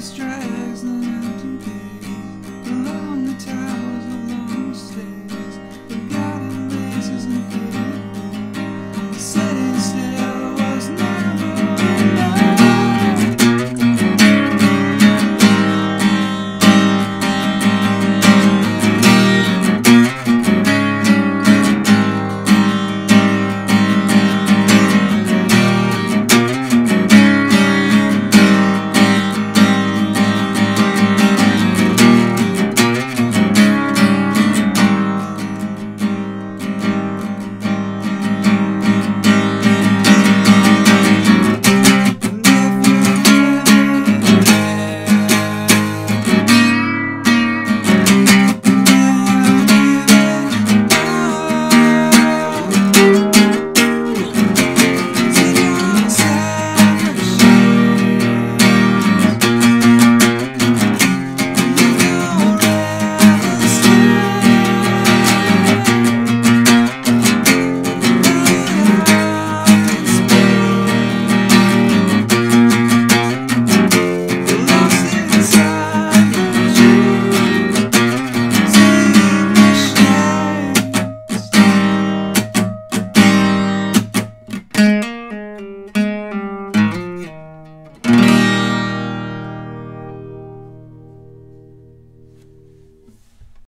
strikes